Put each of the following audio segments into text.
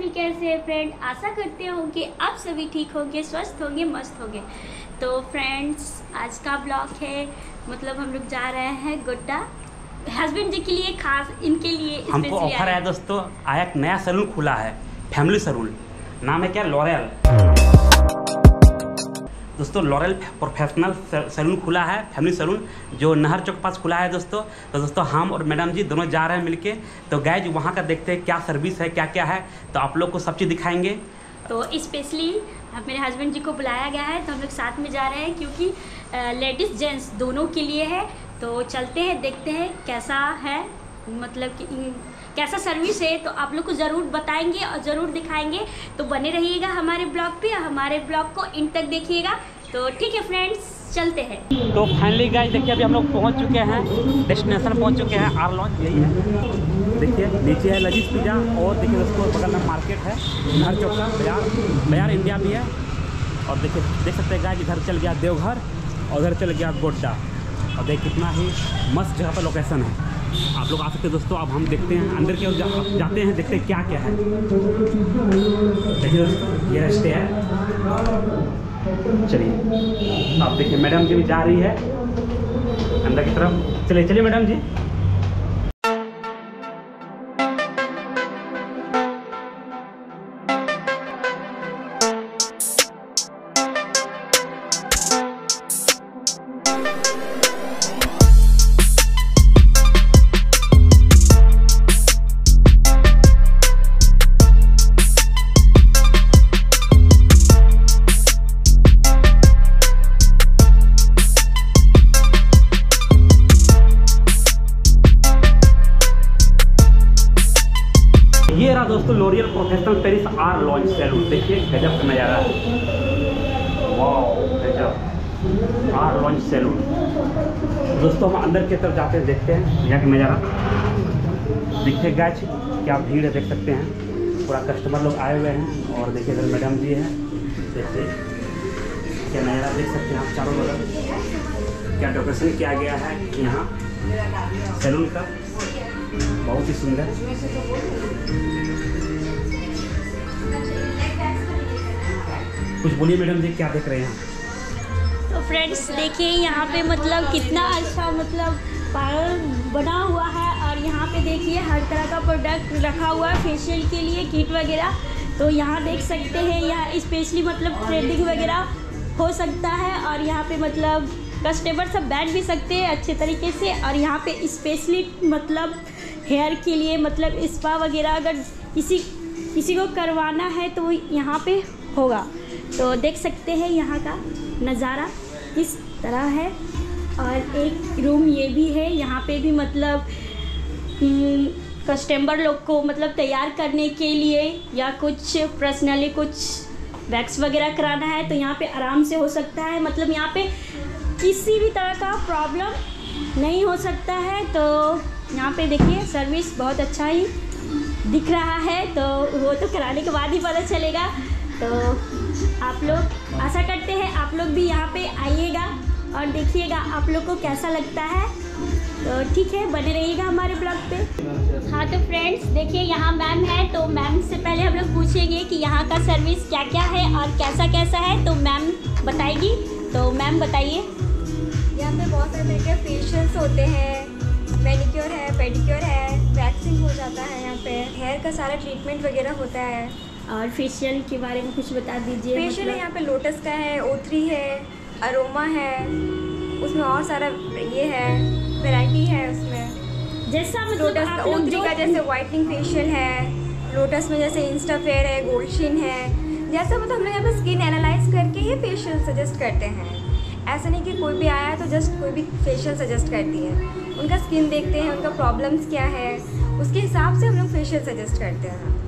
सभी कैसे हैं फ्रेंड आशा करते हो कि आप सभी ठीक होंगे स्वस्थ होंगे मस्त होंगे। तो फ्रेंड्स आज का ब्लॉग है मतलब हम लोग जा रहे हैं गुड्डा। हस्बैंड जी के लिए खास इनके लिए हमको ऑफ़र है। दोस्तों आया एक नया सैलून खुला है फैमिली सैलून नाम है क्या? लॉरेल दोस्तों लॉरेल प्रोफेशनल सैलून खुला है फैमिली सैलून जो नहर चौक पास खुला है दोस्तों। तो दोस्तों, हम और मैडम जी दोनों जा रहे हैं मिलके। तो गैज वहाँ का देखते हैं क्या सर्विस है क्या क्या है। तो आप लोग को सब चीज़ दिखाएँगे। तो स्पेशली मेरे हस्बैंड जी को बुलाया गया है तो हम लोग साथ में जा रहे हैं, क्योंकि लेडीज़ जेंट्स दोनों के लिए है। तो चलते हैं, देखते हैं कैसा है। मतलब कि कैसा सर्विस है तो आप लोग को ज़रूर बताएँगे और ज़रूर दिखाएँगे। तो बने रहिएगा हमारे ब्लॉग पे और हमारे ब्लॉग को इन तक देखिएगा। तो ठीक है फ्रेंड्स, चलते हैं। तो फाइनली गाइस देखिए, अभी हम लोग पहुँच चुके हैं डेस्टिनेशन पहुँच चुके हैं आर लॉन्च यही है। देखिए, नीचे है लजीज पिज़्ज़ा और देखिए उसको बगल में मार्केट है नहर चौक का बाज़ार। बाज़ार इंडिया भी है। और देखिए, देख सकते हैं गाइस इधर चल गया देवघर, और उधर चल गया गोड्डा। और देख कितना ही मस्त जगह पर लोकेशन है। आप लोग आ सकते हैं दोस्तों अब हम देखते हैं अंदर के ओर जा, जाते हैं देखते हैं क्या क्या है। देखिए दोस्तों ये रास्ते है। चलिए आप देखिए मैडम जी भी जा रही है अंदर की तरफ़। चलिए चलिए मैडम जी। दोस्तों L'Oreal professional Paris R launch salon देखिए, गजब का नज़ारा है। गजब। R launch salon. दोस्तों, हम अंदर की तरफ़ जाते हैं देखते हैं। यहाँ का नज़ारा। देखिए गैच क्या भीड़ है, देख सकते हैं। पूरा कस्टमर लोग आए हुए हैं। और देखिए, इधर मैडम जी हैं। देखिए, क्या नज़ारा देख सकते हैं आप चारों बगल क्या डेकोरेशन किया गया है यहाँ। सैलून का। बहुत ही सुंदर। कुछ बोलिए मैडम जी, क्या देख रहे हैं तो फ्रेंड्स देखिए यहाँ पे मतलब कितना अच्छा मतलब पार्लर बना हुआ है और यहाँ पे देखिए हर तरह का प्रोडक्ट रखा हुआ है फेशियल के लिए किट वगैरह। तो यहाँ देख सकते हैं, यहाँ स्पेशली मतलब थ्रेडिंग वगैरह हो सकता है और यहाँ पे मतलब कस्टमर सब बैठ भी सकते हैं अच्छे तरीके से और यहाँ पे स्पेशली मतलब हेयर के लिए मतलब स्पा वगैरह अगर किसी किसी को करवाना है तो यहाँ पे होगा। तो देख सकते हैं यहाँ का नज़ारा किस तरह है। और एक रूम ये भी है, यहाँ पे भी मतलब कस्टमर लोग को मतलब तैयार करने के लिए या कुछ पर्सनली कुछ वैक्स वगैरह कराना है तो यहाँ पे आराम से हो सकता है। मतलब यहाँ पे किसी भी तरह का प्रॉब्लम नहीं हो सकता है। तो यहाँ पे देखिए सर्विस बहुत अच्छा ही दिख रहा है। तो वो तो कराने के बाद ही पता चलेगा। तो आप लोग आशा करते हैं आप लोग भी यहाँ पे आइएगा और देखिएगा आप लोग को कैसा लगता है। तो ठीक है, बने रहिएगा हमारे ब्लॉग पे। हाँ तो फ्रेंड्स देखिए यहाँ मैम है तो मैम से पहले हम लोग पूछेंगे कि यहाँ का सर्विस क्या क्या है और कैसा कैसा है तो मैम बताएगी। तो मैम बताइए। यहाँ पे बहुत सारे तरह के फेशियल्स होते हैं मैनिक्योर है पेडिक्योर है वैक्सिंग हो जाता है यहाँ पे। हेयर का सारा ट्रीटमेंट वगैरह होता है। और फेशियल के बारे में कुछ बता दीजिए फेशियल मतलब- यहाँ पे लोटस का है ओ थ्री है अरोमा है उसमें और सारा ये है वैरायटी है उसमें। जैसा मतलब लोटस आप का ओ थ्री का जैसे वाइटनिंग फेशियल है लोटस में जैसे इंस्टा फेयर है गोल्डशिन है जैसा मतलब हम लोग यहाँ पे स्किन एनालाइज करके ही फेशियल सजेस्ट करते हैं। ऐसा नहीं कि कोई भी आया तो जस्ट कोई भी फेशियल सजेस्ट करती है। उनका स्किन देखते हैं उनका प्रॉब्लम्स क्या है उसके हिसाब से हम लोग फेशियल सजेस्ट करते हैं।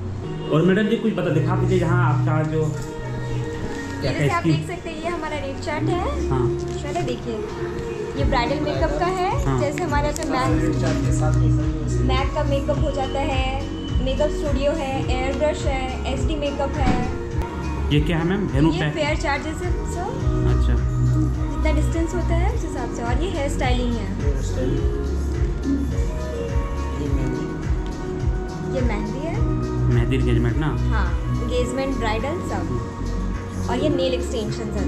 और मैडम जी कुछ बता दिखा दीजिए यहाँ आपका जो क्या जैसे आप देख सकते हैं ये हमारा रेड चार्ट है। हाँ। है देखिए। ये ब्राइडल मेकअप का है। हाँ। जैसे हमारे यहाँ पे मैक मैक का मेकअप हो जाता है। मेकअप स्टूडियो है एयर ब्रश है एच मेकअप है। ये क्या है मैम? ये फेयर चार्जेस है सर अच्छा। जितना डिस्टेंस होता है उस हिसाब से। और ये हेयर स्टाइलिंग है। ये मेहंदी शादी इंगेजमेंट ना हाँ एंगेजमेंट ब्राइडल सब। और ये नेल एक्सटेंशन है।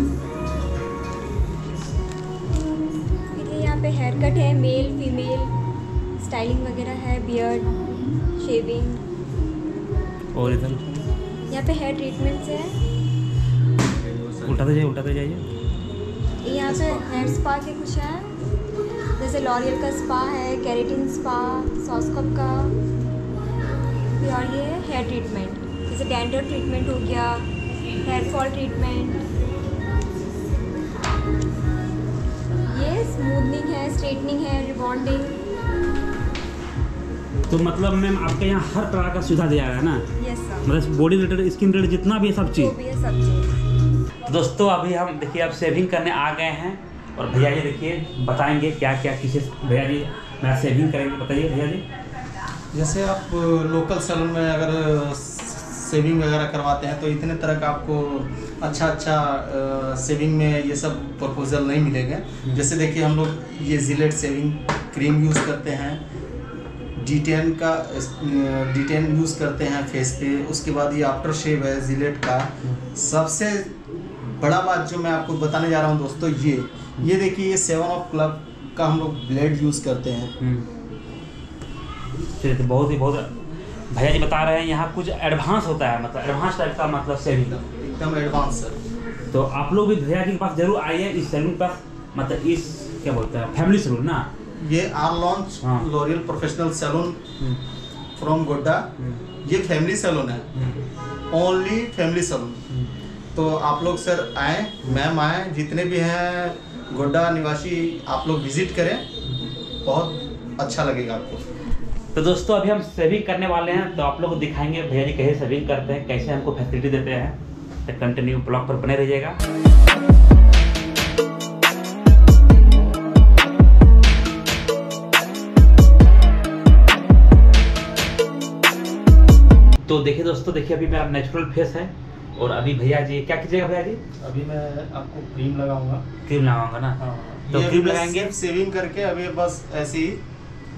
फिर ये यहाँ पे हेयर कट है मेल फीमेल स्टाइलिंग वगैरह है बियर्ड शेविंग और इधर? यहाँ पे हेयर ट्रीटमेंट्स है। उल्टाते जाइए उल्टाते जाइए। यहाँ पे हेयर स्पा के कुछ है। जैसे लॉरियल का स्पा है कैरेटिन स्पा सॉस्कप का। फिर और ये है हेयर ट्रीटमेंट जैसे डेंडर ट्रीटमेंट हो गया हेयर फॉल ट्रीटमेंट ये स्मूथनिंग है स्ट्रेटनिंग है रिबॉन्डिंग तो मतलब मैम आपके यहाँ हर तरह का सुविधा दिया गया है ना? यस सर मतलब बॉडी रिलेटेड स्किन रिलेटेड जितना भी है सब चीज़। भी है सब चीज़। तो दोस्तों अभी हम देखिए अब सेविंग करने आ गए हैं और भैया जी देखिए बताएँगे क्या क्या किसे भैया जी मैं सेविंग करेंगे बताइए भैया जी। जैसे आप लोकल सैलून में अगर सेविंग वगैरह करवाते हैं तो इतने तरह का आपको अच्छा अच्छा सेविंग में ये सब प्रपोजल नहीं मिलेंगे। जैसे देखिए हम लोग ये जिलेट सेविंग क्रीम यूज़ करते हैं। डी टेन का डी टेन यूज़ करते हैं फेस पे। उसके बाद ये आफ्टर शेव है जिलेट का। सबसे बड़ा बात जो मैं आपको बताने जा रहा हूँ दोस्तों ये। ये देखिए ये सेवन ऑफ़ क्लब का हम लोग ब्लेड यूज़ करते हैं। चलिए तो बहुत ही बहुत भैया जी बता रहे हैं यहाँ कुछ एडवांस होता है मतलब एडवांस टाइप का मतलब सेविंग एकदम एडवांस सर तो आप लोग भी भैया जी के पास ज़रूर आइए इस सैलून के पास मतलब इस क्या बोलते हैं फैमिली सैलून ना। ये आर लॉन्च हाँ। L'Oreal professional salon from Godda ये फैमिली सैलून है। ओनली फैमिली सैलून तो आप लोग सर आए मैम आए जितने भी हैं गोड्डा निवासी आप लोग विज़िट करें। बहुत अच्छा लगेगा आपको। तो दोस्तों अभी हम सेविंग करने वाले हैं तो आप लोग को दिखाएँगे भैया जी कैसे सेविंग करते हैं कैसे हमको फैसिलिटी देते हैं। तो कंटिन्यू ब्लॉग पर बने रहिएगा। तो देखिए दोस्तों देखिए अभी मेरा नेचुरल फेस है और अभी भैया जी क्या कीजिएगा भैया जी? अभी मैं आपको क्रीम लगाऊँगा। क्रीम लगाऊँगा ना? तो क्रीम लगाएँगे। सेविंग करके अभी बस ऐसे ही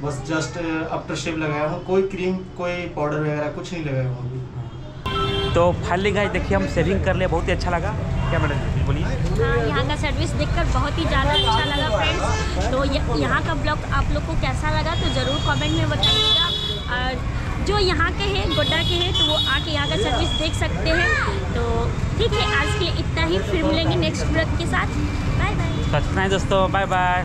बस जस्ट आफ्टर शेव लगाया हूँ कोई क्रीम कोई पाउडर वगैरह कुछ नहीं लगाया हूँ अभी। तो फाइनली गाइस देखिए हम सेविंग कर लिए बहुत ही अच्छा लगा। क्या मैडम जी बोलिए। हाँ यहाँ का सर्विस देखकर बहुत ही ज़्यादा अच्छा लगा फ्रेंड्स तो य- यहाँ का ब्लॉग आप लोग को कैसा लगा तो ज़रूर कमेंट में बताइएगा। और जो यहाँ के हैं गोड्डा के हैं तो वो आके यहाँ का सर्विस देख सकते हैं। तो ठीक है आज के लिए इतना ही। फिर मिलेंगे नेक्स्ट ब्लॉग के साथ। बाय बाय दोस्तों बाय बाय